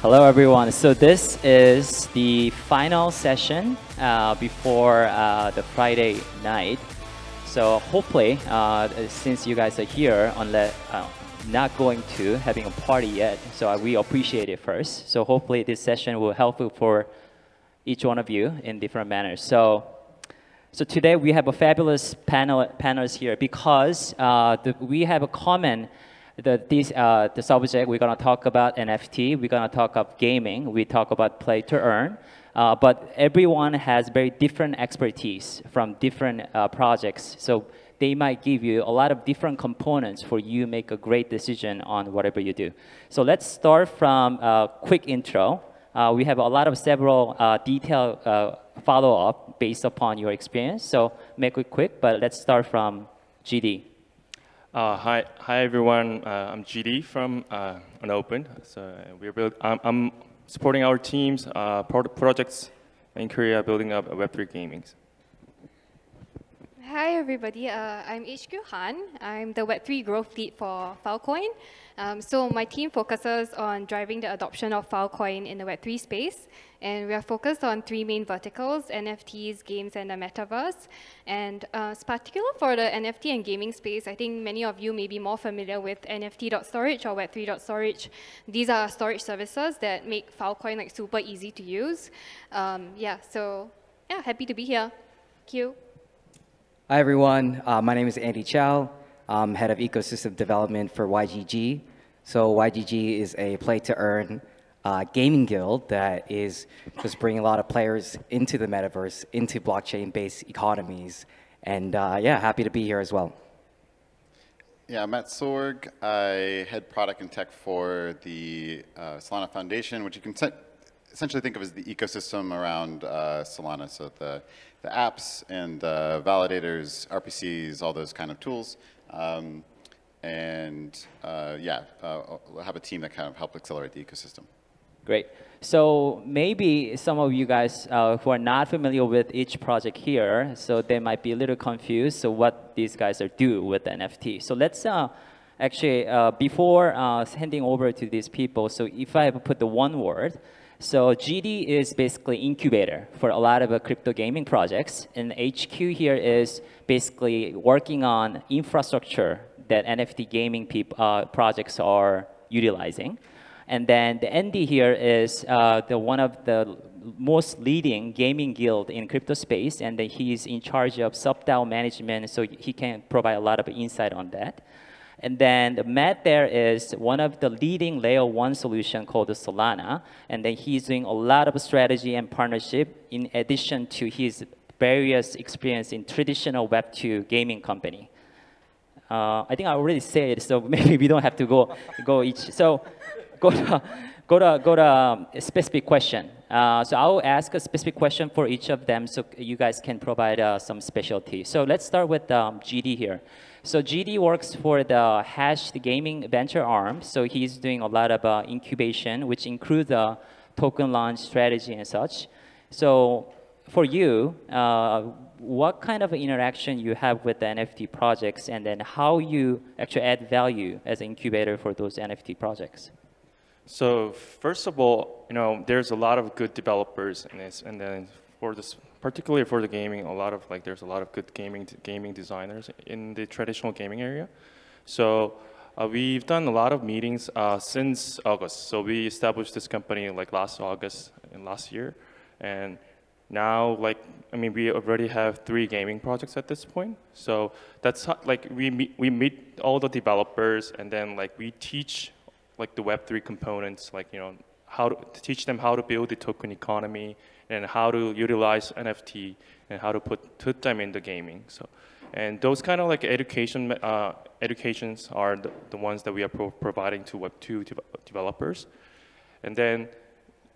Hello, everyone. So this is the final session uh, before uh, the Friday night. So hopefully, uh, since you guys are here, unless uh, not going to having a party yet, so we appreciate it first. So hopefully, this session will help you for each one of you in different manners. So. So today we have a fabulous panel panels here because uh, the, we have a common the, this, uh, the subject, we're going to talk about NFT, we're going to talk about gaming, we talk about play to earn. Uh, but everyone has very different expertise from different uh, projects. So they might give you a lot of different components for you make a great decision on whatever you do. So let's start from a quick intro. Uh, we have a lot of several uh, detailed uh, follow-up based upon your experience. So make it quick, but let's start from GD. Uh, hi, hi everyone. Uh, I'm GD from uh, UNOPND. So we're build, I'm, I'm, supporting our teams, uh, pro projects in Korea, building up Web3 gaming. Hi everybody, uh, I'm HQ Han. I'm the Web3 growth lead for Filecoin. Um, so my team focuses on driving the adoption of Filecoin in the Web3 space. And we are focused on three main verticals, NFTs, games, and the metaverse. And uh, particular for the NFT and gaming space, I think many of you may be more familiar with NFT.storage or Web3.storage. These are storage services that make Filecoin like super easy to use. Um, yeah, so yeah, happy to be here. Thank you. Hi, everyone. Uh, my name is Andy Chou. I'm head of ecosystem development for YGG. So YGG is a play-to-earn uh, gaming guild that is just bringing a lot of players into the metaverse, into blockchain-based economies. And uh, yeah, happy to be here as well. Yeah, I'm Matt Sorg. I head product and tech for the uh, Solana Foundation, which you can essentially think of as the ecosystem around uh, Solana. So the, the apps and the validators, RPCs, all those kind of tools. Um, and uh, yeah, uh, have a team that kind of help accelerate the ecosystem. Great. So maybe some of you guys uh, who are not familiar with each project here, so they might be a little confused. So what these guys are do with NFT. So let's uh, actually uh, before uh, handing over to these people. So if I put the one word, so GD is basically incubator for a lot of uh, crypto gaming projects, and HQ here is basically working on infrastructure that NFT gaming uh, projects are utilizing. And then the Andy here is uh, the one of the most leading gaming guild in crypto space, and then he's in charge of sub-DAO management, so he can provide a lot of insight on that. And then the Matt there is one of the leading layer one solution called Solana. And then he's doing a lot of strategy and partnership in addition to his various experience in traditional Web2 gaming company. Uh, I think I already said so maybe we don't have to go, go each. So go to, go to, go to um, a specific question. Uh, so I'll ask a specific question for each of them so you guys can provide uh, some specialty. So let's start with um, GD here. So GD works for the Hashed Gaming venture arm. So he's doing a lot of uh, incubation, which includes the token launch strategy and such. So for you, uh, what kind of interaction you have with the NFT projects and then how you actually add value as an incubator for those NFT projects? So first of all, you know, there's a lot of good developers in this, and then for this, particularly for the gaming, a lot of like there's a lot of good gaming gaming designers in the traditional gaming area. So uh, we've done a lot of meetings uh, since August. So we established this company like last August and last year, and now like I mean we already have three gaming projects at this point. So that's how, like we meet we meet all the developers, and then like we teach like the Web3 components, like, you know, how to teach them how to build the token economy and how to utilize NFT and how to put, put them in the gaming. So, and those kind of like education uh, educations are the, the ones that we are pro providing to Web2 de developers. And then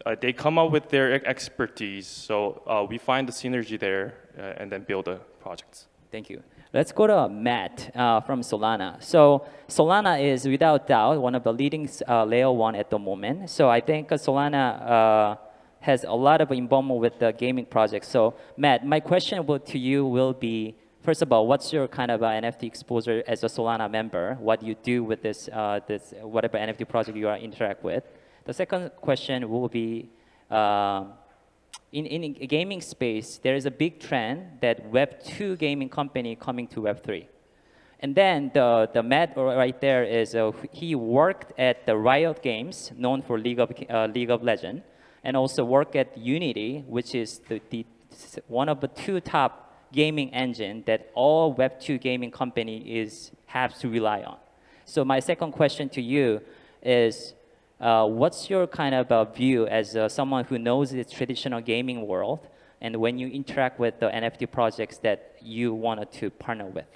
uh, they come up with their expertise. So uh, we find the synergy there uh, and then build the projects. Thank you. Let's go to Matt uh, from Solana. So Solana is without doubt one of the leading uh, layer one at the moment. So I think Solana uh, has a lot of involvement with the gaming project. So Matt, my question to you will be, first of all, what's your kind of uh, NFT exposure as a Solana member? What do you do with this, uh, this whatever NFT project you are interact with? The second question will be, uh, in, in gaming space, there is a big trend that Web 2 gaming company coming to Web 3. And then the, the Matt right there is, uh, he worked at the Riot Games, known for League of, uh, League of Legends, and also work at Unity, which is the, the, one of the two top gaming engine that all Web2 gaming company is, have to rely on. So my second question to you is, uh, what's your kind of uh, view as uh, someone who knows the traditional gaming world, and when you interact with the NFT projects that you wanted to partner with?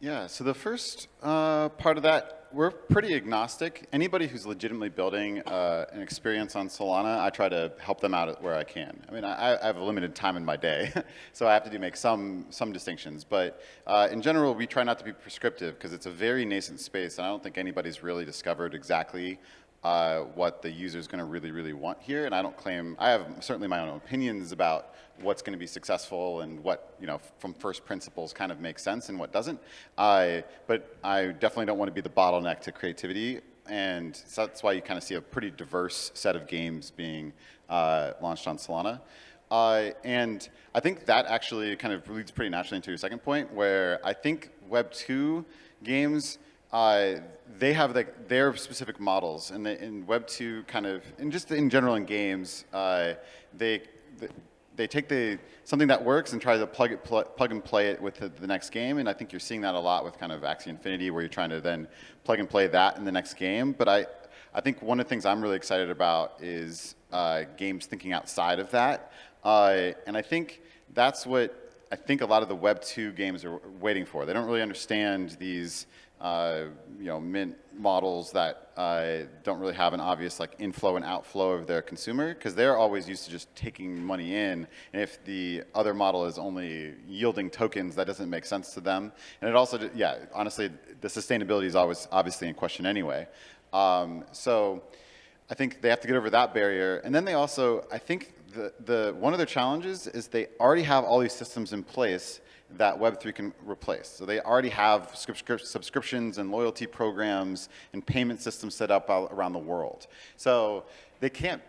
Yeah, so the first uh, part of that, we're pretty agnostic. Anybody who's legitimately building uh, an experience on Solana, I try to help them out where I can. I mean, I, I have a limited time in my day, so I have to do make some, some distinctions. But uh, in general, we try not to be prescriptive because it's a very nascent space, and I don't think anybody's really discovered exactly uh, what the user is going to really, really want here. And I don't claim, I have certainly my own opinions about what's going to be successful and what, you know, from first principles kind of makes sense and what doesn't. I, but I definitely don't want to be the bottleneck to creativity. And so that's why you kind of see a pretty diverse set of games being uh, launched on Solana. Uh, and I think that actually kind of leads pretty naturally into your second point, where I think Web 2 games uh, they have like their specific models, and in Web two kind of, and just in general in games, uh, they they take the something that works and try to plug it pl plug and play it with the, the, next game. And I think you're seeing that a lot with kind of Axie Infinity, where you're trying to then plug and play that in the next game. But I I think one of the things I'm really excited about is uh, games thinking outside of that, uh, and I think that's what I think a lot of the Web 2 games are waiting for. They don't really understand these uh, you know, mint models that uh, don't really have an obvious like inflow and outflow of their consumer because they're always used to just taking money in. And if the other model is only yielding tokens, that doesn't make sense to them. And it also, yeah, honestly, the sustainability is always obviously in question anyway. Um, so I think they have to get over that barrier. And then they also, I think the, the, one of their challenges is they already have all these systems in place that Web3 can replace. So they already have subscriptions and loyalty programs and payment systems set up around the world. So they can't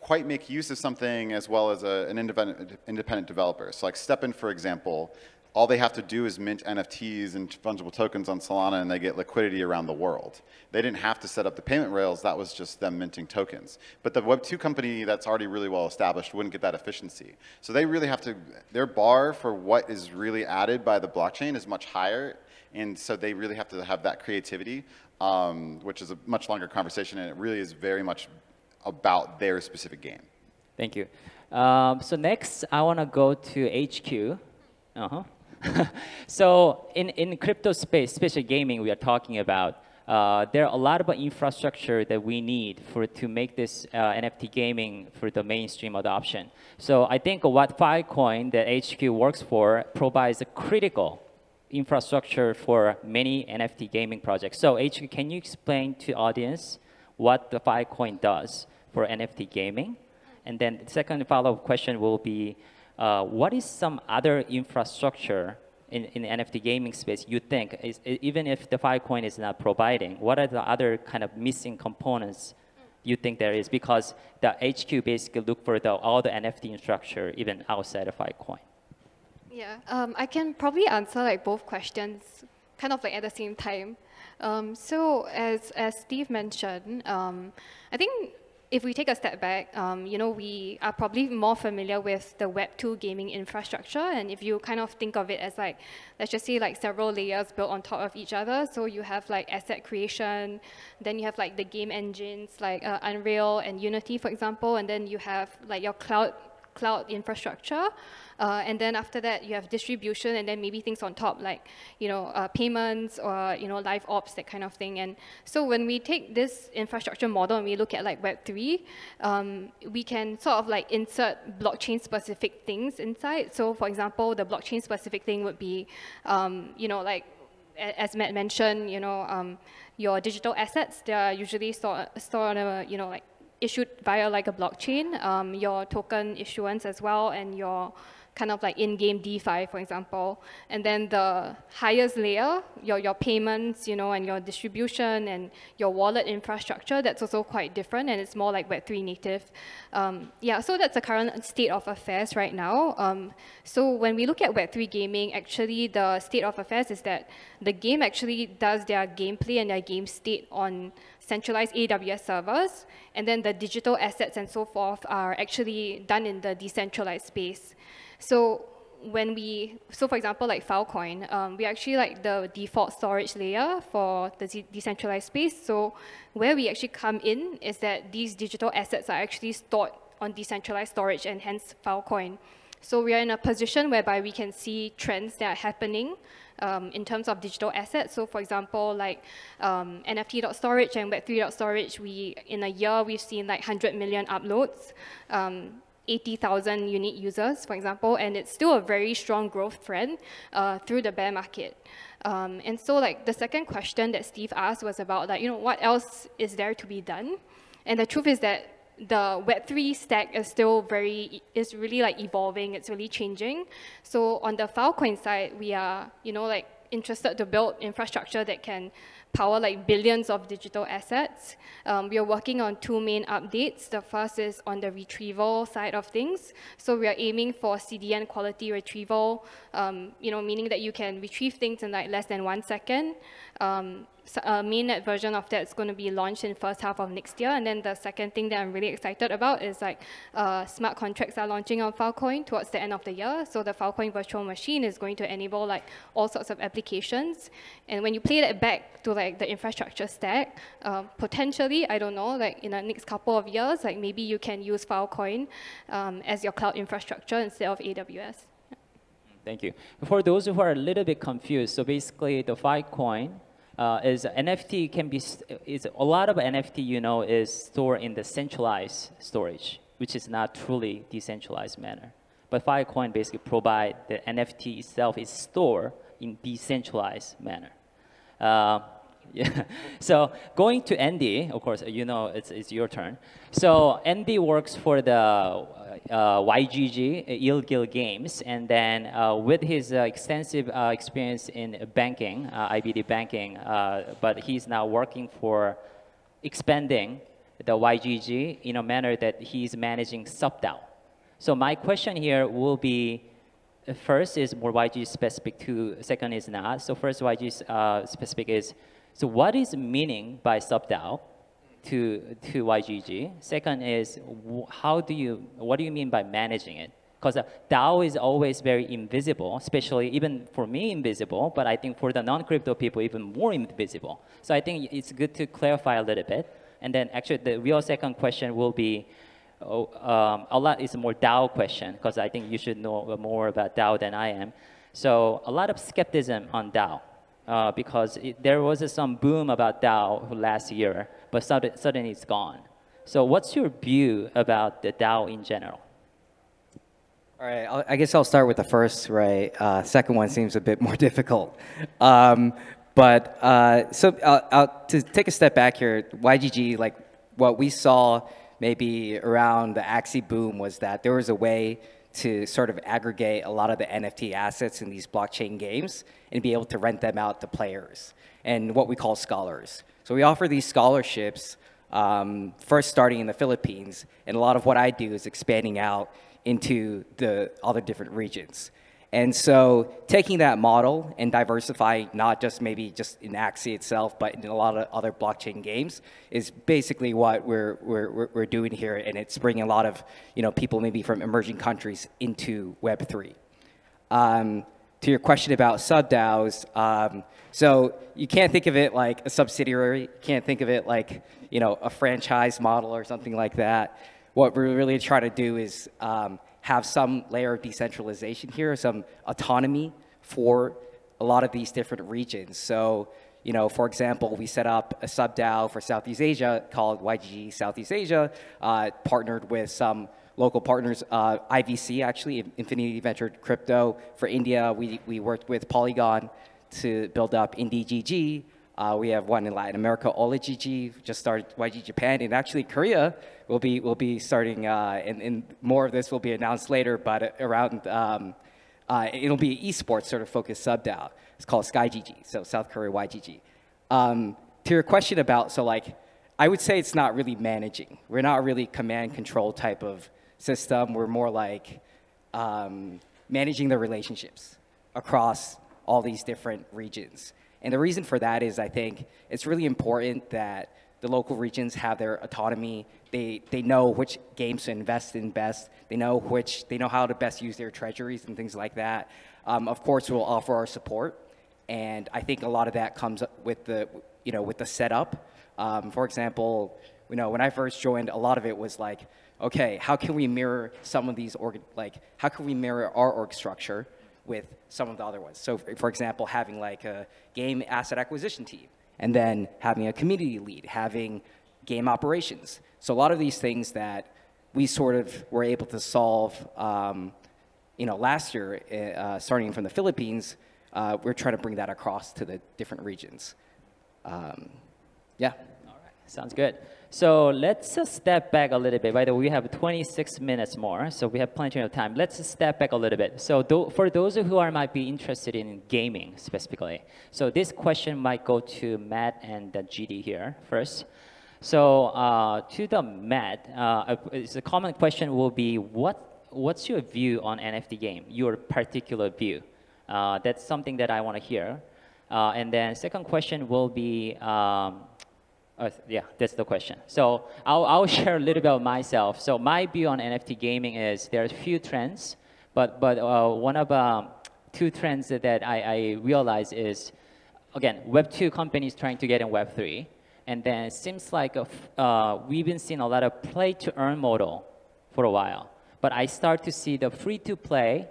quite make use of something as well as a, an independent, independent developer. So like STEPN, for example, all they have to do is mint NFTs and fungible tokens on Solana and they get liquidity around the world. They didn't have to set up the payment rails, that was just them minting tokens. But the Web2 company that's already really well established wouldn't get that efficiency. So they really have to, their bar for what is really added by the blockchain is much higher. And so they really have to have that creativity, um, which is a much longer conversation and it really is very much about their specific game. Thank you. Um, so next, I want to go to HQ. Uh-huh. so in, in crypto space, especially gaming we are talking about, uh, there are a lot of infrastructure that we need for to make this uh, NFT gaming for the mainstream adoption. So I think what Filecoin that HQ works for provides a critical infrastructure for many NFT gaming projects. So HQ, can you explain to audience what the Filecoin does for NFT gaming? And then the second follow-up question will be, uh, what is some other infrastructure in, in the NFT gaming space you think, is, even if the Filecoin is not providing, what are the other kind of missing components you think there is? Because the HQ basically look for the, all the NFT infrastructure even outside of Filecoin. Yeah, um, I can probably answer like both questions kind of like at the same time. Um, so as, as Steve mentioned, um, I think if we take a step back, um, you know, we are probably more familiar with the Web2 gaming infrastructure. And if you kind of think of it as like, let's just say like several layers built on top of each other. So you have like asset creation, then you have like the game engines like uh, Unreal and Unity, for example. And then you have like your cloud cloud infrastructure. Uh, and then after that, you have distribution and then maybe things on top like, you know, uh, payments or, you know, live ops, that kind of thing. And so when we take this infrastructure model and we look at like Web3, um, we can sort of like insert blockchain specific things inside. So for example, the blockchain specific thing would be, um, you know, like as Matt mentioned, you know, um, your digital assets, they are usually stored, stored on a, you know, like issued via like a blockchain, um, your token issuance as well, and your kind of like in-game DeFi, for example. And then the highest layer, your, your payments, you know, and your distribution and your wallet infrastructure, that's also quite different and it's more like Web3 native. Um, yeah, so that's the current state of affairs right now. Um, so when we look at Web3 gaming, actually the state of affairs is that the game actually does their gameplay and their game state on centralized AWS servers, and then the digital assets and so forth are actually done in the decentralized space. So when we, so for example, like Filecoin, um, we actually like the default storage layer for the decentralized space. So where we actually come in is that these digital assets are actually stored on decentralized storage and hence Filecoin. So we are in a position whereby we can see trends that are happening um, in terms of digital assets. So for example, like um, NFT.storage and Web3.storage, we, in a year, we've seen like 100 million uploads. Um, 80,000 unique users, for example, and it's still a very strong growth trend uh, through the bear market. Um, and so like the second question that Steve asked was about like, you know, what else is there to be done? And the truth is that the Web3 stack is still very, is really like evolving, it's really changing. So on the Filecoin side, we are, you know, like interested to build infrastructure that can power like billions of digital assets. Um, we are working on two main updates. The first is on the retrieval side of things. So we are aiming for CDN quality retrieval, um, you know, meaning that you can retrieve things in like less than one second. Um, a mainnet version of that is going to be launched in first half of next year. And then the second thing that I'm really excited about is like uh, smart contracts are launching on Filecoin towards the end of the year. So the Filecoin virtual machine is going to enable like all sorts of applications. And when you play that back to like the infrastructure stack, uh, potentially, I don't know, like in the next couple of years, like maybe you can use Filecoin um, as your cloud infrastructure instead of AWS. Thank you. For those who are a little bit confused, so basically the Filecoin uh, is NFT can be is a lot of NFT you know is stored in the centralized storage, which is not truly decentralized manner. But Filecoin basically provide the NFT itself is stored in decentralized manner. Uh, yeah. So going to Andy, of course, you know it's, it's your turn. So Andy works for the YGG, Yield Guild Games, and then uh, with his uh, extensive uh, experience in banking, uh, IBD banking, uh, but he's now working for expanding the YGG in a manner that he's managing sub DAO. So my question here will be, first is more YG specific to, second is not. So first YG specific is, so what is meaning by sub DAO? To, to YGG. Second is, how do you, what do you mean by managing it? Because uh, DAO is always very invisible, especially even for me invisible, but I think for the non-crypto people even more invisible. So I think it's good to clarify a little bit. And then actually the real second question will be, oh, um, a lot is a more DAO question, because I think you should know more about DAO than I am. So a lot of skepticism on DAO. Uh, because it, there was some boom about DAO last year, but suddenly it's gone. So what's your view about the DAO in general? All right, I'll, i guess I'll start with the first, right? Uh, second one seems a bit more difficult. Um, but uh, so uh, to take a step back here, YGG, like what we saw maybe around the Axie boom was that there was a way to sort of aggregate a lot of the NFT assets in these blockchain games and be able to rent them out to players and what we call scholars. So we offer these scholarships, um, first starting in the Philippines, and a lot of what I do is expanding out into the other different regions. And so taking that model and diversifying, not just maybe just in Axie itself, but in a lot of other blockchain games, is basically what we're, we're, we're doing here. And it's bringing a lot of you know, people maybe from emerging countries into Web3. Um, to your question about sub DAOs, um, so you can't think of it like a subsidiary. You can't think of it like you know a franchise model or something like that. What we're really trying to do is um, have some layer of decentralization here, some autonomy for a lot of these different regions. So you know, for example, we set up a sub DAO for Southeast Asia called YGG Southeast Asia, uh, partnered with some local partners, uh, IVC actually, Infinity Venture Crypto. For India, we, we worked with Polygon to build up IndiGG. Uh, we have one in Latin America, OlaGG, just started YG Japan, and actually Korea will be will be starting, uh, and, and more of this will be announced later. But around, um, uh, it'll be an esports sort of focused sub DAO. It's called SkyGG, so South Korea YGG. Um, to your question about so like, I would say it's not really managing. We're not really command control type of system. We're more like um, managing the relationships across all these different regions. And the reason for that is I think it's really important that the local regions have their autonomy. They, they know which games to invest in best. They know which they know how to best use their treasuries and things like that. Um, of course, we'll offer our support, and I think a lot of that comes with the you know with the setup. Um, for example, you know when I first joined, a lot of it was like, okay, how can we mirror some of these org like how can we mirror our org structure with some of the other ones. So for example, having like a game asset acquisition team, and then having a community lead, having game operations. So a lot of these things that we sort of were able to solve, um, you know, last year, uh, starting from the Philippines, uh, we're trying to bring that across to the different regions. Um, yeah. All right, sounds good. So let's uh, step back a little bit. By the way, we have 26 minutes more, so we have plenty of time. Let's step back a little bit. So for those who are might be interested in gaming specifically, so this question might go to Matt and the GD here first. So uh, to the Matt, uh, it's a common question will be what what's your view on NFT game? Your particular view. Uh, that's something that I want to hear. Uh, and then second question will be. Um, uh, yeah, that's the question. So I'll, I'll share a little bit of myself. So my view on NFT gaming is there's a few trends, but, but uh, one of um, two trends that, I, I realize is, again, Web2 companies trying to get in Web3. And then it seems like a, uh, we've been seeing a lot of play-to-earn model for a while. But I start to see the free-to-play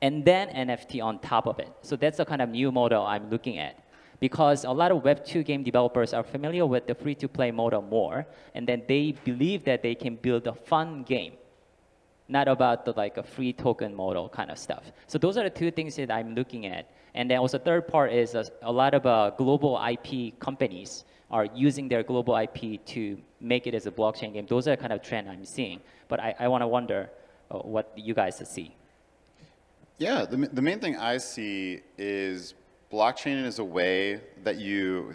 and then NFT on top of it. So that's the kind of new model I'm looking at because a lot of Web2 game developers are familiar with the free-to-play model more, and then they believe that they can build a fun game, not about the like a free token model kind of stuff. So those are the two things that I'm looking at. And then also third part is a, a lot of uh, global IP companies are using their global IP to make it as a blockchain game. Those are the kind of trend I'm seeing. But I, I want to wonder uh, what you guys see. Yeah, the, the main thing I see is blockchain is a way that you,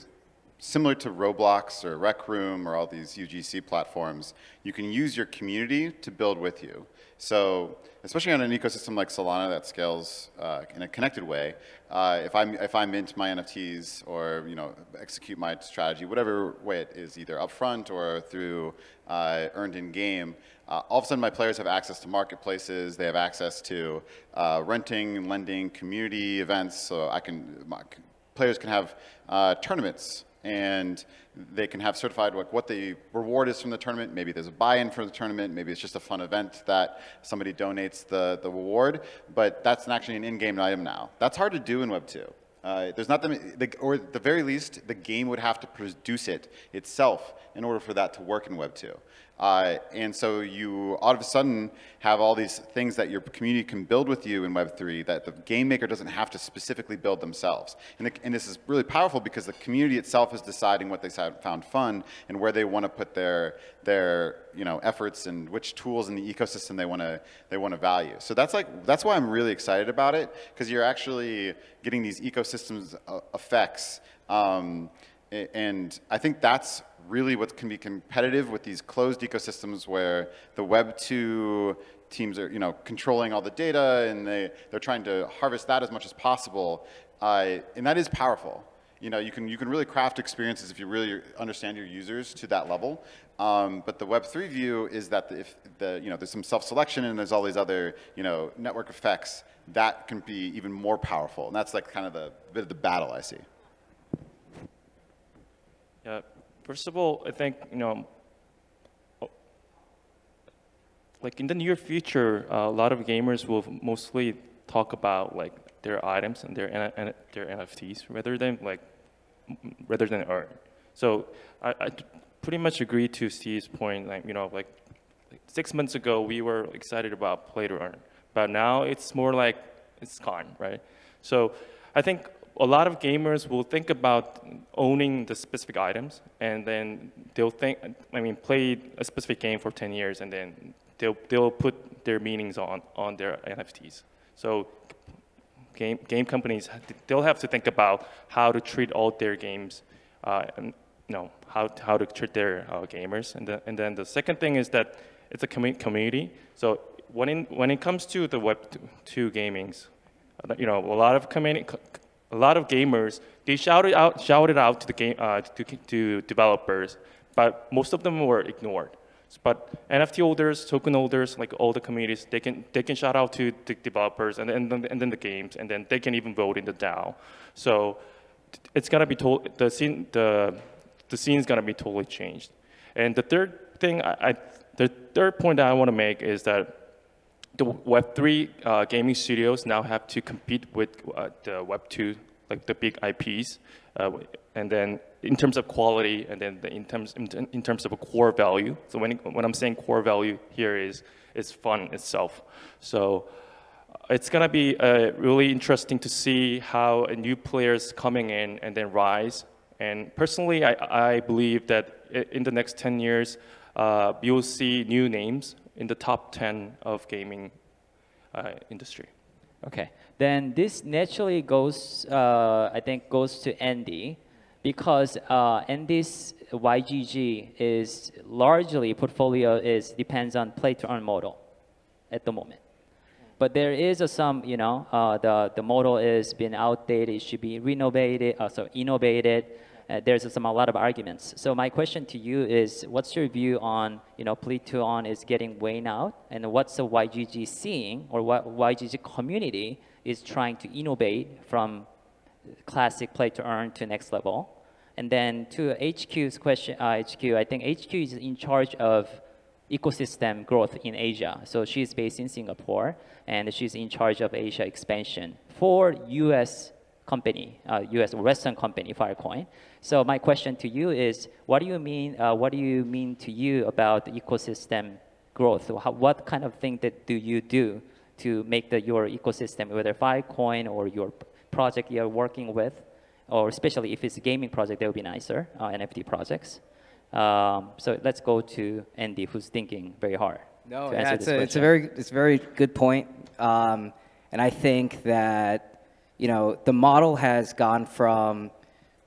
similar to Roblox or Rec Room or all these UGC platforms, you can use your community to build with you. So especially on an ecosystem like Solana that scales uh, in a connected way, uh, if, I'm, if I mint my NFTs or you know, execute my strategy, whatever way it is, either upfront or through uh, earned in game, uh, all of a sudden my players have access to marketplaces, they have access to uh, renting, lending, community events, so I can, my, players can have uh, tournaments and they can have certified like what the reward is from the tournament. Maybe there's a buy-in for the tournament. Maybe it's just a fun event that somebody donates the, the reward, but that's actually an in-game item now. That's hard to do in Web 2. Uh, there's not the, the, or at the very least, the game would have to produce it itself in order for that to work in Web 2. Uh, and so you all of a sudden have all these things that your community can build with you in Web3 that the game maker doesn't have to specifically build themselves. And, the, and this is really powerful because the community itself is deciding what they found fun and where they want to put their, their you know, efforts and which tools in the ecosystem they want to they want to value. So that's like that's why I'm really excited about it because you're actually getting these ecosystems uh, effects. Um, and I think that's really what can be competitive with these closed ecosystems where the Web 2 teams are you know, controlling all the data and they, they're trying to harvest that as much as possible. Uh, and that is powerful. You know, you can, you can really craft experiences if you really understand your users to that level. Um, but the Web3 view is that if the, you know, there's some self-selection and there's all these other, you know, network effects, that can be even more powerful. And that's like kind of the bit of the battle I see. Yeah, First of all, I think, you know, like in the near future, uh, a lot of gamers will mostly talk about like their items and their and their NFTs rather than like rather than art. So I, I pretty much agree to Steve's point. Like you know, like, like six months ago we were excited about play to earn, but now it's more like it's gone, right? So I think a lot of gamers will think about owning the specific items, and then they'll think, I mean, play a specific game for 10 years, and then they'll they'll put their meanings on on their NFTs. So game game companies they'll have to think about how to treat all their games, uh, and you know how how to treat their uh, gamers, and the, and then the second thing is that it's a commu- community. So when in, when it comes to the Web two gamings, uh, you know a lot of community a lot of gamers they shouted out shouted out to the game uh, to, to developers, but most of them were ignored. But NFT holders, token holders, like all the communities, they can they can shout out to the developers and and then, and then the games, and then they can even vote in the DAO. So it's gonna be told the scene the the scene's gonna be totally changed. And the third thing I, I the third point that I want to make is that the Web3 uh, gaming studios now have to compete with uh, the Web2, like the big IPs, uh, and then in terms of quality, and then the, in terms in, in, terms of a core value. So when when I'm saying core value here is is fun itself. So uh, it's gonna be uh, really interesting to see how new players coming in and then rise. And personally, I, I believe that in the next 10 years, uh, you'll see new names in the top 10 of gaming uh, industry. Okay, then this naturally goes, uh, I think, goes to Andy, because uh, Andy's YGG is largely portfolio is depends on play to earn model at the moment. But there is a some, you know, uh, the the model is being outdated. It should be renovated, uh, so innovated uh, there's some a lot of arguments. So my question to you is, what's your view on, you know, earn is getting weighing out, and what's the YGG seeing, or what YGG community is trying to innovate from classic play to earn to next level? And then to HQ's question, uh, HQ, I think HQ is in charge of ecosystem growth in Asia. So she's based in Singapore, and she's in charge of Asia expansion for U.S. company, uh, U.S. Western company, Filecoin. So my question to you is, what do you mean? Uh, what do you mean to you about ecosystem growth? How, what kind of thing that do you do to make the, your ecosystem, whether Filecoin or your project you're working with, or especially if it's a gaming project, that would be nicer, uh, NFT projects. Um, so let's go to Andy, who's thinking very hard. No, yeah, it's, a, it's a very it's a very good point, um, and I think that you know the model has gone from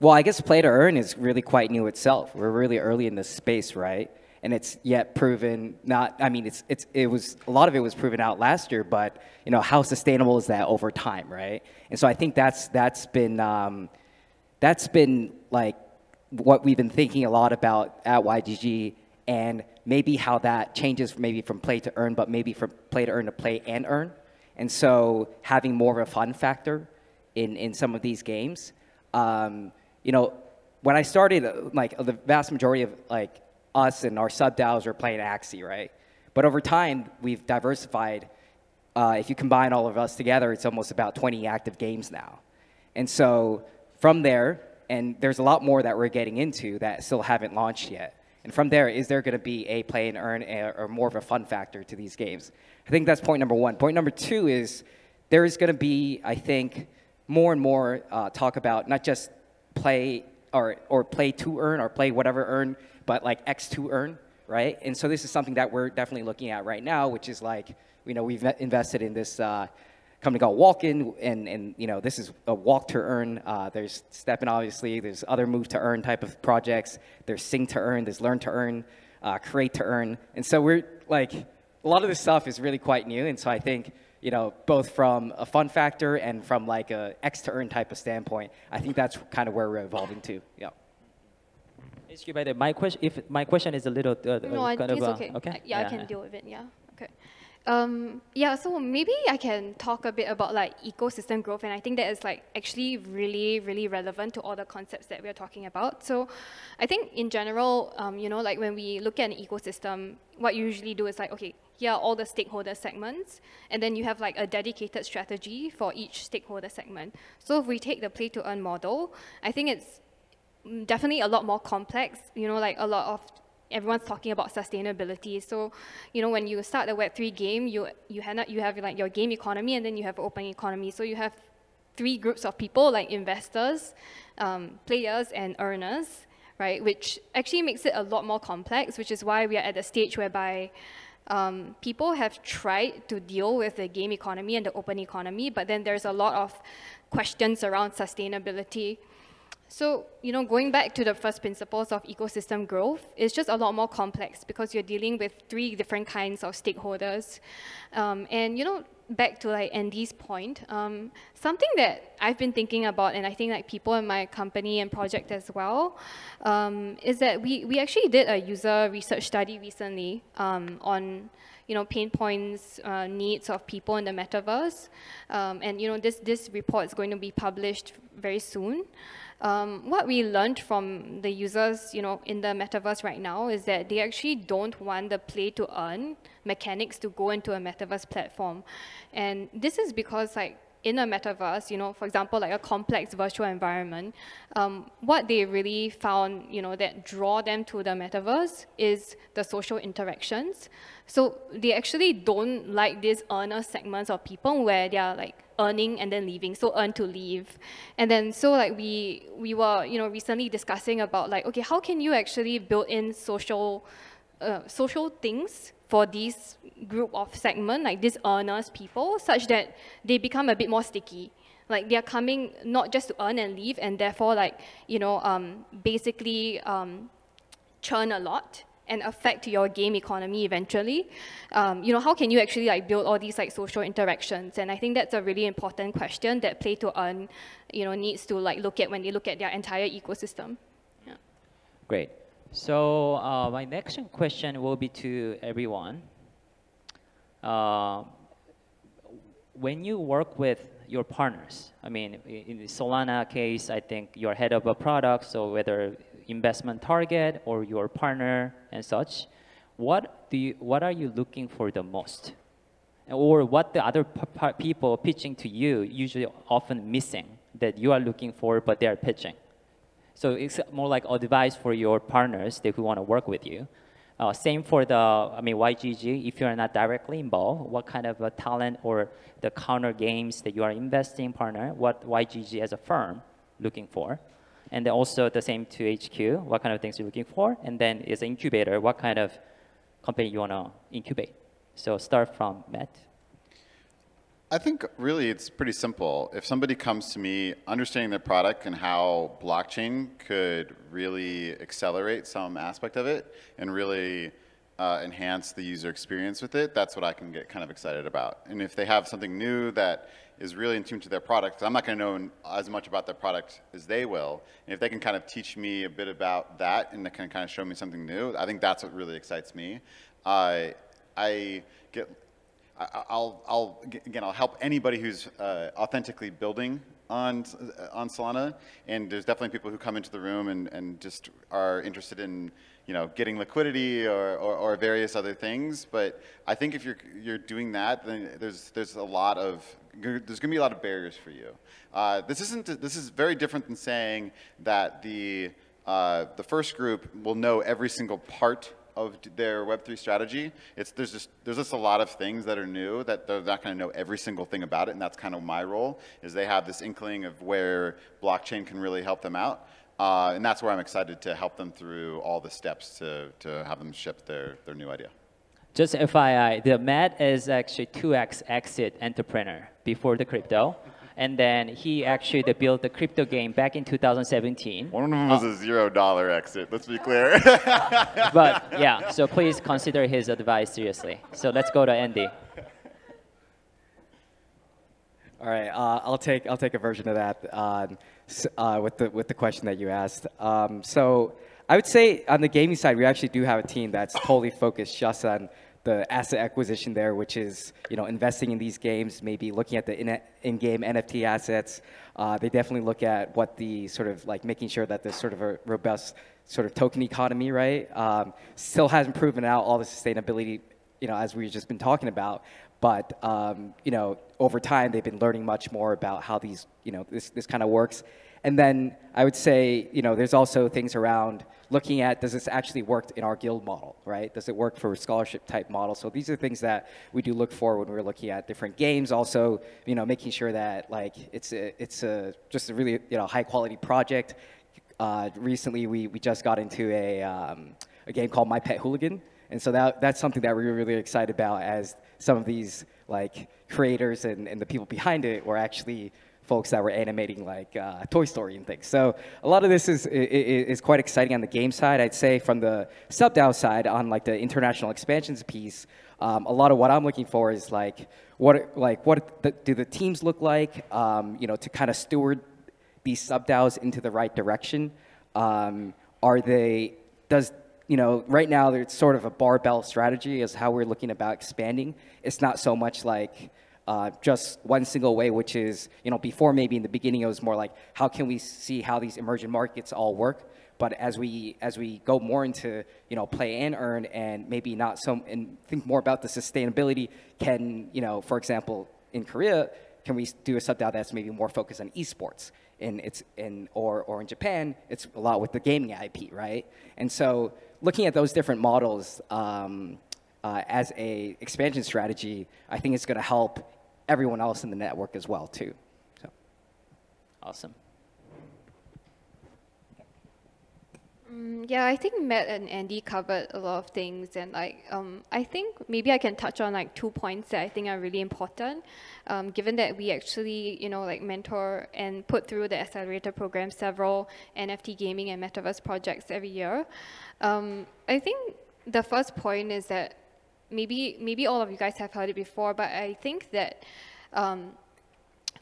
well, I guess play to earn is really quite new itself. We're really early in this space, right? And it's yet proven not. I mean, it's it's it was a lot of it was proven out last year, but you know how sustainable is that over time, right? And so I think that's that's been um, that's been like what we've been thinking a lot about at YGG, and maybe how that changes maybe from play to earn, but maybe from play to earn to play and earn. And so having more of a fun factor in in some of these games. Um, you know, when I started, like the vast majority of like us and our sub DAOs were playing Axie, right? But over time, we've diversified. Uh, if you combine all of us together, it's almost about 20 active games now. And so from there, and there's a lot more that we're getting into that still haven't launched yet. And from there, is there going to be a play and earn or more of a fun factor to these games? I think that's point number one. Point number two is there is going to be, I think, more and more uh, talk about not just play or, or play to earn or play whatever earn, but like X to earn, right? And so this is something that we're definitely looking at right now, which is like, you know, we've invested in this uh, company called Walken, and, and you know, this is a walk to earn. Uh, there's STEPN, obviously. There's other move to earn type of projects. There's sing to earn. There's learn to earn, uh, create to earn. And so we're like, a lot of this stuff is really quite new. And so I think you know, both from a fun factor and from like a X to earn type of standpoint. I think that's kind of where we're evolving to. Yeah. Excuse me, my question, if my question is a little uh, no, uh, kind it's of, uh, okay. okay. Yeah, yeah, I can deal with it. Yeah. Okay. Um, yeah, so maybe I can talk a bit about like ecosystem growth, and I think that is like actually really, really relevant to all the concepts that we're talking about. So, I think in general, um, you know, like when we look at an ecosystem, what you usually do is like, okay, here are all the stakeholder segments, and then you have like a dedicated strategy for each stakeholder segment. So if we take the play to earn model, I think it's definitely a lot more complex, you know, like a lot of everyone's talking about sustainability. So, you know, when you start a Web3 game, you you have you have like your game economy and then you have open economy. So you have three groups of people like investors, um, players, and earners, right? Which actually makes it a lot more complex, which is why we are at a stage whereby um, people have tried to deal with the game economy and the open economy, but then there's a lot of questions around sustainability. So, you know, going back to the first principles of ecosystem growth, it's just a lot more complex because you're dealing with three different kinds of stakeholders. Um, and, you know, back to like Andy's point, um, something that I've been thinking about, and I think like people in my company and project as well, um, is that we, we actually did a user research study recently um, on you know, pain points, uh, needs of people in the metaverse. Um, and you know, this, this report is going to be published very soon. Um, what we learned from the users, you know, in the metaverse right now is that they actually don't want the play to earn mechanics to go into a metaverse platform. And this is because like in a metaverse, you know, for example, like a complex virtual environment, um, what they really found, you know, that draw them to the metaverse is the social interactions. So they actually don't like these earner segments of people where they are like earning and then leaving, so earn to leave. And then so like we we were you know recently discussing about like okay how can you actually build in social uh, social things for this group of segment like these earners people such that they become a bit more sticky. Like they are coming not just to earn and leave and therefore like you know um, basically um, churn a lot and affect your game economy eventually. Um, you know, how can you actually like build all these like social interactions? And I think that's a really important question that Play to Earn, you know, needs to like look at when they look at their entire ecosystem. Yeah. Great. So uh, my next question will be to everyone. Uh, when you work with your partners, I mean, in the Solana case, I think you're head of a product, so whether investment target or your partner and such, what, do you, what are you looking for the most? Or what the other people pitching to you usually often missing that you are looking for but they are pitching. So it's more like advice for your partners that who want to work with you. Uh, same for the, I mean, YGG, if you're not directly involved, what kind of a talent or the counter games that you are investing partner, what YGG as a firm looking for. And then also the same to HQ, what kind of things you're looking for. And then as an incubator, what kind of company you want to incubate. So start from Matt. I think really it's pretty simple. If somebody comes to me understanding their product and how blockchain could really accelerate some aspect of it and really uh, enhance the user experience with it, that's what I can get kind of excited about. And if they have something new that is really in tune to their product. I'm not going to know as much about their product as they will. And if they can kind of teach me a bit about that and they can kind of show me something new, I think that's what really excites me. Uh, I get, I'll, I'll, again, I'll help anybody who's uh, authentically building on, on Solana. And there's definitely people who come into the room and, and just are interested in you know, getting liquidity or, or, or, various other things. But I think if you're, you're doing that, then there's, there's a lot of, there's going to be a lot of barriers for you. Uh, this, isn't, this is very different than saying that the, uh, the first group will know every single part of their Web3 strategy. It's, there's, just, there's just a lot of things that are new that they're not going to know every single thing about it, and that's kind of my role, is they have this inkling of where blockchain can really help them out. Uh, and that's where I'm excited to help them through all the steps to, to have them ship their, their new idea. Just FYI, the Matt is actually 2x exit entrepreneur before the crypto. And then he actually built the crypto game back in 2017. One of them was uh, a zero dollar exit, let's be clear. but yeah, so please consider his advice seriously. So let's go to Andy. All right, uh, I'll take I'll take a version of that. Uh, uh, with the with the question that you asked. Um, so I would say on the gaming side, we actually do have a team that's totally focused just on the asset acquisition there, which is you know investing in these games, maybe looking at the in-game NFT assets. Uh, they definitely look at what the sort of like making sure that there's sort of a robust sort of token economy, right? Um, still hasn't proven out all the sustainability, you know, as we've just been talking about. But um, you know, over time, they've been learning much more about how these, you know, this, this kind of works. And then I would say, you know, there's also things around looking at does this actually work in our guild model, right? Does it work for a scholarship type model? So these are things that we do look for when we're looking at different games. Also, you know, making sure that like it's a, it's a just a really you know high quality project. Uh, recently, we, we just got into a, um, a game called My Pet Hooligan, and so that that's something that we're really excited about as some of these like creators and, and the people behind it were actually folks that were animating like uh, Toy Story and things. So a lot of this is, is, is quite exciting on the game side. I'd say from the sub DAO side on like the international expansions piece, um, a lot of what I'm looking for is like what like what the, do the teams look like? Um, you know, to kind of steward these sub DAOs into the right direction. Um, are they does you know, right now it's sort of a barbell strategy is how we're looking about expanding. It's not so much like uh, just one single way, which is, you know, before maybe in the beginning it was more like, how can we see how these emerging markets all work? But as we as we go more into you know play and earn and maybe not so and think more about the sustainability, can you know for example in Korea can we do a sub that's maybe more focused on esports? In it's in or or in Japan, it's a lot with the gaming IP, right? And so looking at those different models um, uh, as a expansion strategy, I think it's going to help everyone else in the network as well too. So. Awesome. Mm, yeah, I think Matt and Andy covered a lot of things, and like um, I think maybe I can touch on like two points that I think are really important. Um, given that we actually, you know, like mentor and put through the accelerator program several NFT gaming and metaverse projects every year, um, I think the first point is that maybe maybe all of you guys have heard it before, but I think that um,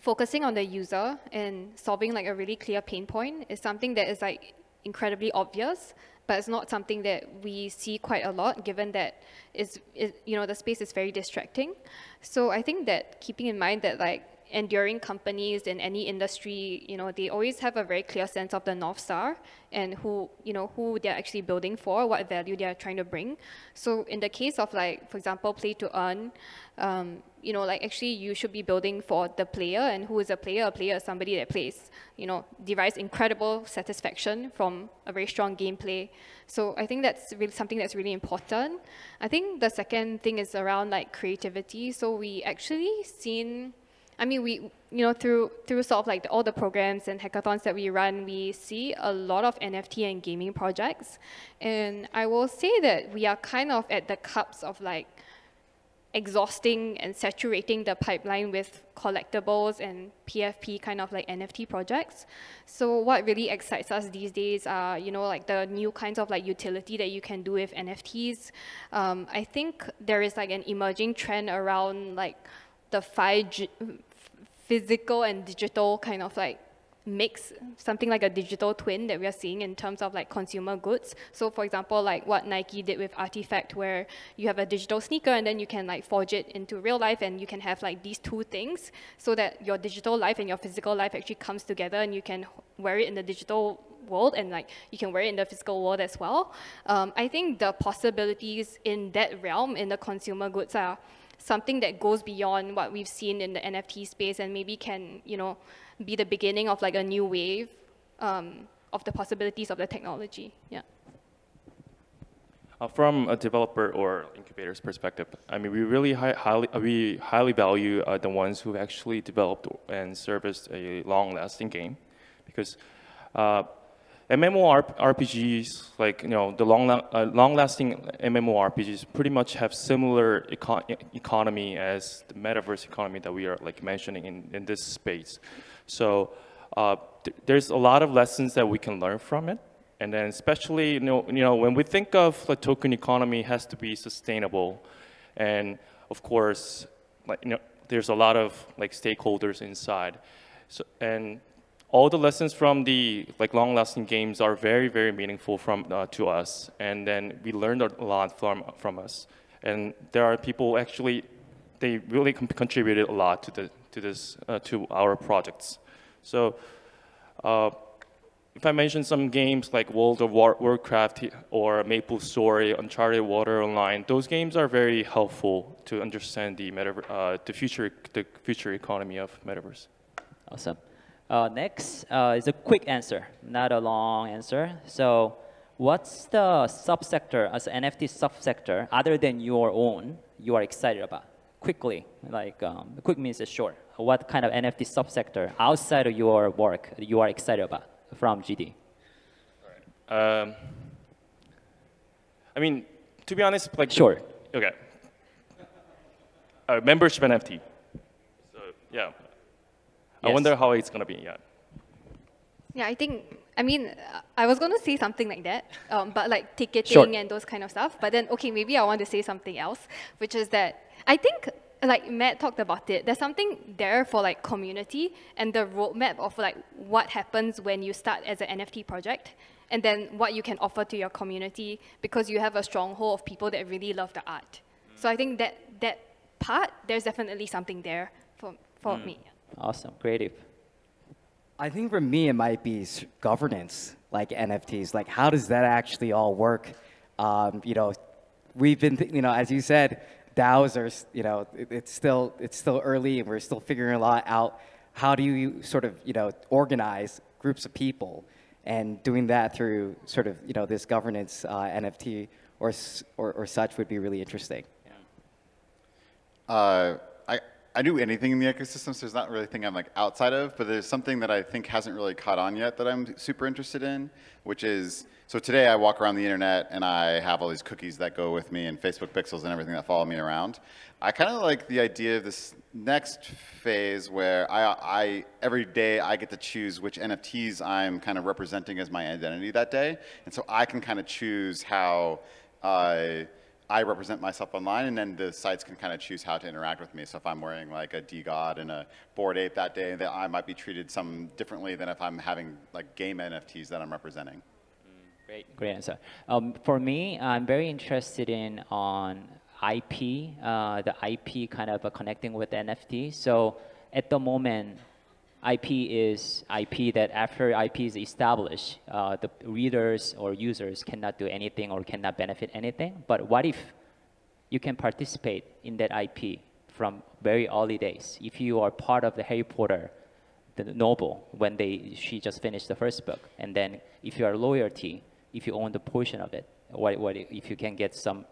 focusing on the user and solving like a really clear pain point is something that is like incredibly obvious, but it's not something that we see quite a lot given that is, you know, the space is very distracting. So I think that keeping in mind that like enduring companies in any industry, you know, they always have a very clear sense of the North Star and who, you know, who they're actually building for, what value they're trying to bring. So in the case of like, for example, play to earn, um, you know, like actually you should be building for the player and who is a player? A player is somebody that plays, you know, derives incredible satisfaction from a very strong gameplay. So I think that's really something that's really important. I think the second thing is around like creativity. So we actually seen I mean, we, you know, through through sort of like all the programs and hackathons that we run, we see a lot of NFT and gaming projects, and I will say that we are kind of at the cups of like exhausting and saturating the pipeline with collectibles and PFP kind of like NFT projects. So what really excites us these days are, you know, like the new kinds of like utility that you can do with NFTs. Um, I think there is like an emerging trend around like the phygital, physical and digital kind of like mix something like a digital twin that we are seeing in terms of like consumer goods. So for example, like what Nike did with RTFKT where you have a digital sneaker and then you can like forge it into real life and you can have like these two things so that your digital life and your physical life actually comes together and you can wear it in the digital world and like you can wear it in the physical world as well. Um, I think the possibilities in that realm in the consumer goods are something that goes beyond what we've seen in the NFT space and maybe can, you know, be the beginning of like a new wave um, of the possibilities of the technology. Yeah. Uh, from a developer or incubator's perspective, I mean, we really high, highly we highly value uh, the ones who actually developed and serviced a long-lasting game, because uh, MMORPGs, like you know, the long, uh, long-lasting MMORPGs, pretty much have similar eco economy as the metaverse economy that we are like mentioning in, in this space. So uh, th there's a lot of lessons that we can learn from it, and then especially you know, you know when we think of the token economy, has to be sustainable, and of course, like you know, there's a lot of like stakeholders inside, so and all the lessons from the like long-lasting games are very, very meaningful from uh, to us, and then we learned a lot from from us. And there are people actually, they really contributed a lot to the to this uh, to our projects. So, uh, if I mention some games like World of War Warcraft or Maple Story, Uncharted Water Online, those games are very helpful to understand the metaverse, uh, the future, the future economy of metaverse. Awesome. Uh, next uh, is a quick answer, not a long answer. So, what's the subsector as an NFT subsector other than your own you are excited about? Quickly, like um, quick means it's short. What kind of NFT subsector outside of your work you are excited about from GD? Um, I mean, to be honest, like Sure. Okay. Uh, membership NFT. So yeah, I wonder how it's gonna be. Yeah. Yeah, I think, I mean, uh, I was going to say something like that, um, but like ticketing Sure. and those kind of stuff. But then, okay, maybe I want to say something else, which is that I think, like Matt talked about it, there's something there for like community and the roadmap of like what happens when you start as an NFT project and then what you can offer to your community because you have a stronghold of people that really love the art. So I think that that part, there's definitely something there for, for me. Awesome, creative. I think for me, it might be governance, like NFTs. Like, how does that actually all work? Um, you know, we've been, th- you know, as you said, DAOs are, you know, it, it's still it's still early, and we're still figuring a lot out. How do you sort of, you know, organize groups of people, and doing that through sort of, you know, this governance uh, NFT or, or or such would be really interesting. Yeah. Uh, I, do anything in the ecosystem, so there's not really a thing I'm like outside of, but there's something that I think hasn't really caught on yet that I'm super interested in, which is, so today I walk around the internet and I have all these cookies that go with me and Facebook pixels and everything that follow me around. I kind of like the idea of this next phase where I, I, every day I get to choose which NFTs I'm kind of representing as my identity that day. And so I can kind of choose how, uh, I represent myself online, and then the sites can kind of choose how to interact with me. So if I'm wearing like a DeGod and a Bored Ape that day, then I might be treated some differently than if I'm having like game NFTs that I'm representing. Great, great answer. Um, for me, I'm very interested in on IP, uh, the IP kind of uh, connecting with NFT. So at the moment, IP is IP that after IP is established, uh, the readers or users cannot do anything or cannot benefit anything. But what if you can participate in that IP from very early days? If you are part of the Harry Potter, the novel, when they she just finished the first book, and then if you are loyalty, if you own the portion of it, what, what if you can get some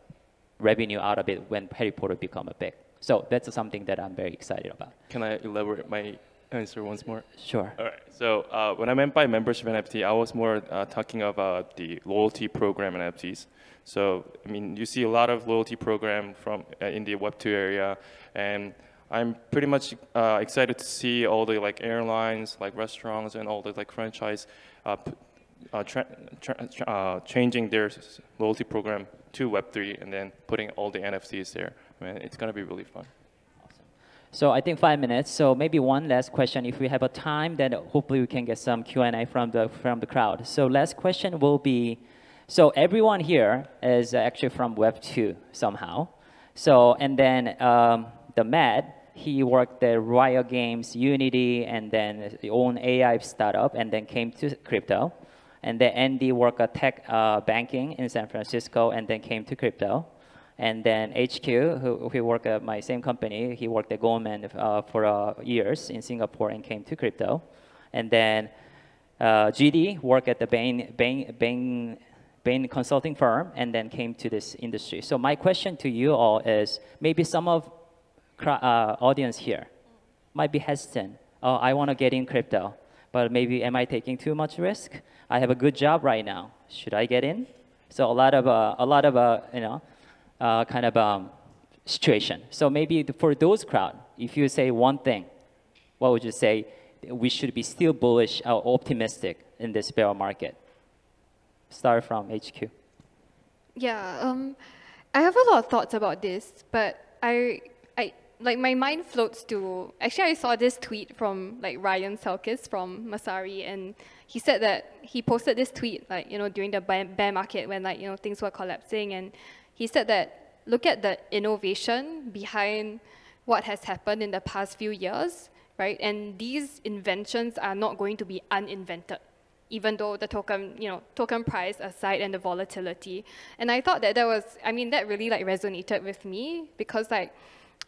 revenue out of it when Harry Potter become a big? So that's something that I'm very excited about. Can I elaborate my answer once more? Sure. All right. So uh, what I meant by membership NFT, I was more uh, talking about the loyalty program NFTs. So I mean, you see a lot of loyalty program from uh, in the Web2 area, and I'm pretty much uh, excited to see all the like airlines, like restaurants, and all the like franchise. Uh, uh, uh, changing their loyalty program to Web3 and then putting all the NFTs there. I mean, it's gonna be really fun. So I think five minutes. So maybe one last question. If we have a time, then hopefully we can get some Q and A from the from the crowd. So last question will be, so everyone here is actually from Web two somehow. So and then um, the Matt, he worked at Riot Games, Unity, and then he own AI startup, and then came to crypto. And then Andy worked at tech uh, banking in San Francisco, and then came to crypto. And then HQ, who, who worked at my same company, he worked at Goldman uh, for uh, years in Singapore and came to crypto. And then uh, GD worked at the Bain, Bain, Bain, Bain consulting firm and then came to this industry. So my question to you all is, maybe some of uh, audience here might be hesitant. Oh, I want to get in crypto, but maybe am I taking too much risk? I have a good job right now. Should I get in? So a lot of uh, a lot of uh, you know uh, kind of um, situation. So maybe for those crowd, if you say one thing, what would you say? We should be still bullish or optimistic in this bear market. Start from HQ. Yeah, um, I have a lot of thoughts about this, but I, I like my mind floats to. Actually, I saw this tweet from like Ryan Selkis from Messari, and he said that he posted this tweet like you know during the bear bear market when like you know things were collapsing, and he said that look at the innovation behind what has happened in the past few years, right? And these inventions are not going to be uninvented even though the token, you know, token price aside and the volatility. And I thought that that was, I mean, that really like resonated with me because like,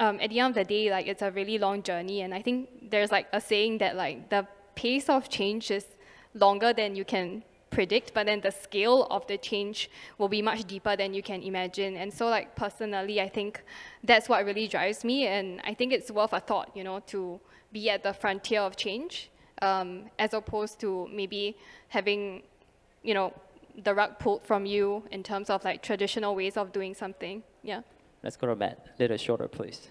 um, at the end of the day, like it's a really long journey. And I think there's like a saying that like the pace of change is longer than you can predict, but then the scale of the change will be much deeper than you can imagine. And so like personally, I think that's what really drives me. And I think it's worth a thought, you know, to be at the frontier of change um, as opposed to maybe having, you know, the rug pulled from you in terms of like traditional ways of doing something. Yeah. Let's go to Matt. A little shorter, please.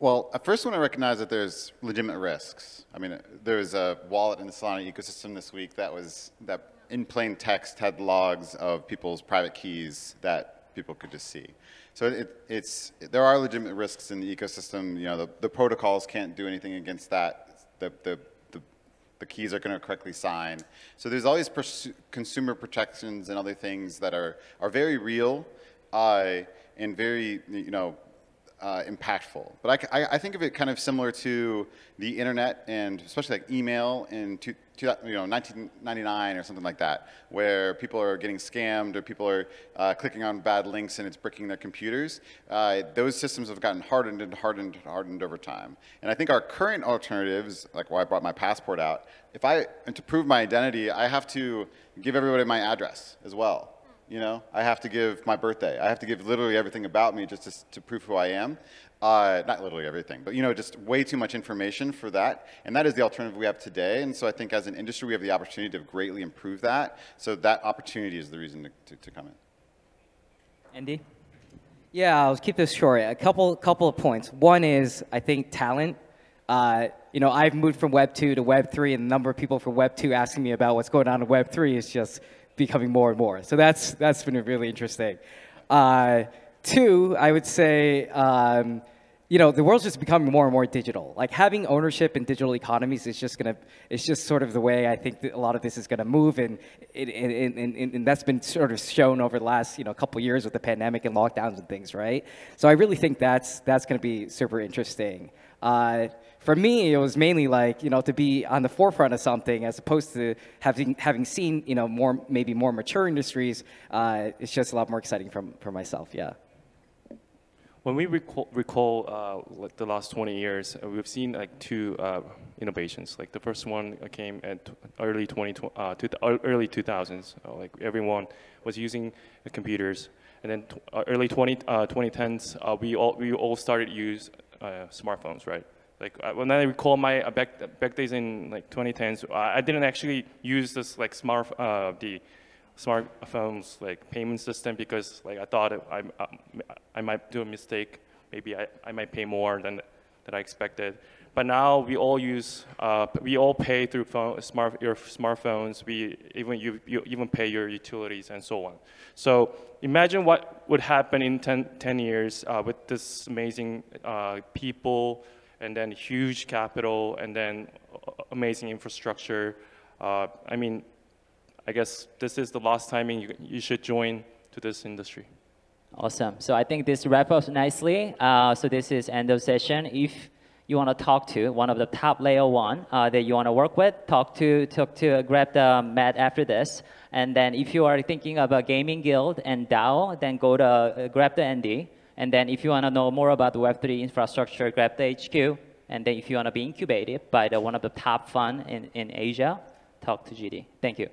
Well, I first want to recognize that there's legitimate risks. I mean, there was a wallet in the Solana ecosystem this week that was that in plain text had logs of people's private keys that people could just see. So it, it's there are legitimate risks in the ecosystem. You know, the, the protocols can't do anything against that. The the the, the keys are going to correctly sign. So there's all these consumer protections and other things that are are very real uh, and very you know uh, impactful. But I, I, think of it kind of similar to the internet and especially like email in two, two, you know, 1999 or something like that, where people are getting scammed or people are uh, clicking on bad links and it's bricking their computers. Uh, those systems have gotten hardened and hardened and hardened over time. And I think our current alternatives, like why I brought my passport out, if I, to prove my identity, I have to give everybody my address as well. You know, I have to give my birthday. I have to give literally everything about me just to, to prove who I am. Uh, not literally everything, but you know, just way too much information for that. And that is the alternative we have today. And so I think as an industry, we have the opportunity to greatly improve that. So that opportunity is the reason to, to, to come in. Andy? Yeah, I'll keep this short. A couple, couple of points. One is, I think, talent. Uh, you know, I've moved from Web 2 to Web 3, and the number of people from Web 2 asking me about what's going on in Web 3 is just becoming more and more. So that's, that's been really interesting. Uh, two, I would say, um, you know, the world's just becoming more and more digital. Like having ownership in digital economies is just gonna, it's just sort of the way I think a lot of this is gonna move, and, it, and, and, and that's been sort of shown over the last, you know, couple years with the pandemic and lockdowns and things, right? So I really think that's that's gonna be super interesting. Uh, for me, it was mainly like you know to be on the forefront of something as opposed to having having seen you know more maybe more mature industries. Uh, it's just a lot more exciting for for myself. Yeah. When we recall, recall uh, the last 20 years, uh, we've seen like two uh, innovations. Like the first one came at early 20, uh, early 2000s. like everyone was using computers, and then early 20 2010s, we all we all started use smartphones, right? Like uh, when I recall my uh, back back days in like 2010s, I didn't actually use this like smart uh, the smartphones like payment system because like I thought I uh, I might do a mistake. Maybe I, I might pay more than than I expected. But now we all use uh, we all pay through phone, smart your smartphones. We even you, you even pay your utilities and so on. So imagine what would happen in 10, 10 years uh, with this amazing people and then huge capital, and then amazing infrastructure. Uh, I mean, I guess this is the last timing you, you should join to this industry. Awesome. So I think this wraps up nicely. Uh, so this is end of session. If you want to talk to one of the top layer one uh, that you want to work with, talk to, talk to, uh, grab the Matt after this. And then if you are thinking about gaming guild and DAO, then go to uh, grab the Andy. And then if you want to know more about the Web3 infrastructure, grab the HQ. And then if you want to be incubated by the, one of the top fund in, in Asia, talk to GD. Thank you.